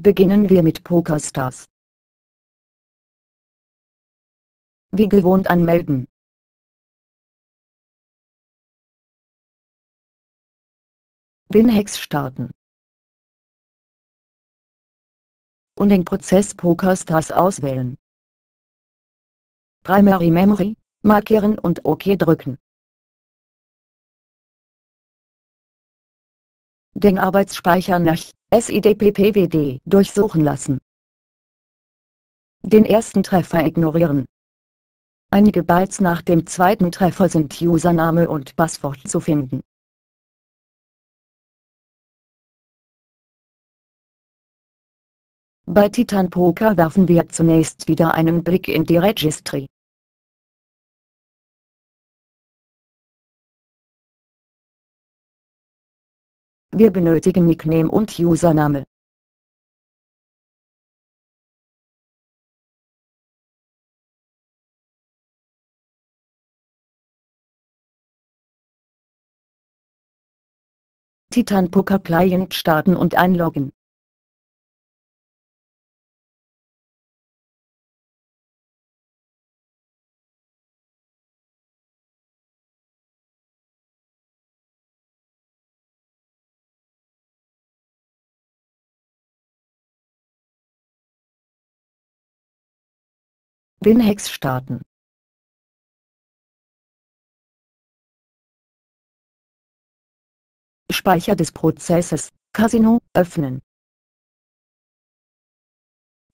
Beginnen wir mit PokerStars. Wie gewohnt anmelden. WinHex starten. Und den Prozess PokerStars auswählen. Primary Memory, markieren und OK drücken. Den Arbeitsspeicher nach SIDPPWD durchsuchen lassen. Den ersten Treffer ignorieren. Einige Bytes nach dem zweiten Treffer sind Username und Passwort zu finden. Bei Titan Poker werfen wir zunächst wieder einen Blick in die Registry. Wir benötigen Nickname und Username. Titan Poker Client starten und einloggen. WinHex starten. Speicher des Prozesses, Casino, öffnen.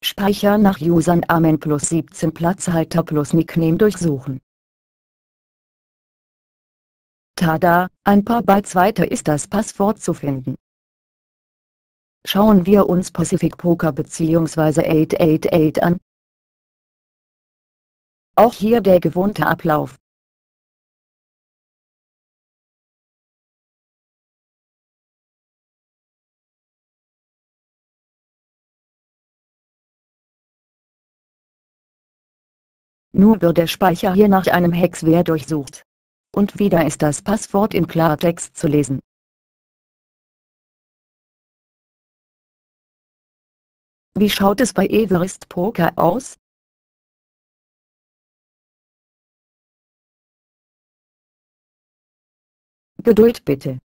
Speicher nach Username plus 17 Platzhalter plus Nickname durchsuchen. Tada, ein paar Bytes weiter ist das Passwort zu finden. Schauen wir uns Pacific Poker bzw. 888 an, auch hier der gewohnte Ablauf. Nur wird der Speicher hier nach einem Hexwert durchsucht. Und wieder ist das Passwort in Klartext zu lesen. Wie schaut es bei Everest Poker aus? Geduld bitte.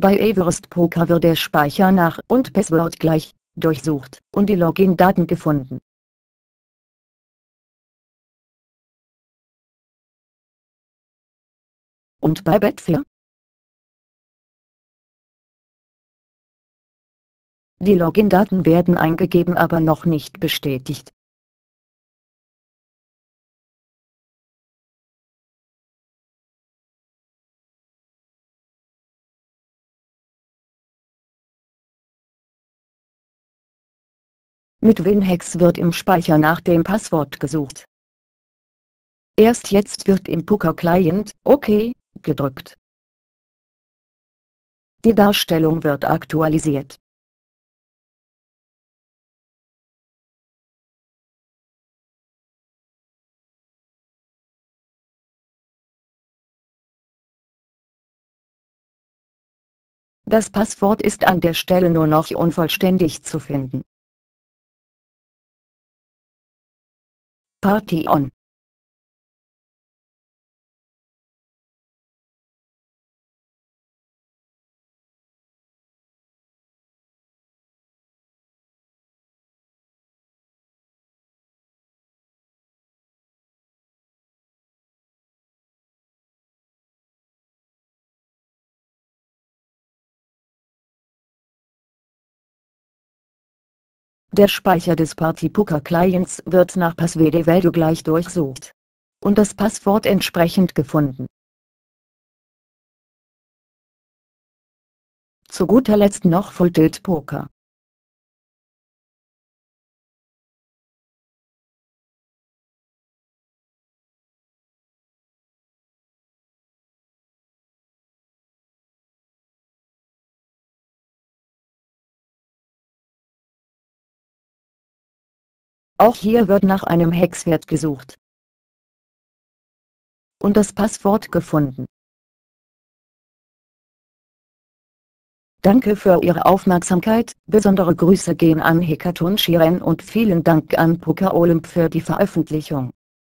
Bei Everest Poker wird der Speicher nach und Passwort gleich durchsucht und die Login-Daten gefunden. Und bei Betfair? Die Login-Daten werden eingegeben aber noch nicht bestätigt. Mit WinHex wird im Speicher nach dem Passwort gesucht. Erst jetzt wird im Poker Client OK gedrückt. Die Darstellung wird aktualisiert. Das Passwort ist an der Stelle nur noch unvollständig zu finden. Party on. Der Speicher des Party Poker Clients wird nach Passwd Value gleich durchsucht. Und das Passwort entsprechend gefunden. Zu guter Letzt noch Full Tilt Poker. Auch hier wird nach einem Hexwert gesucht. Und das Passwort gefunden. Danke für Ihre Aufmerksamkeit, besondere Grüße gehen an Hekaton Shiren und vielen Dank an Poker Olymp für die Veröffentlichung.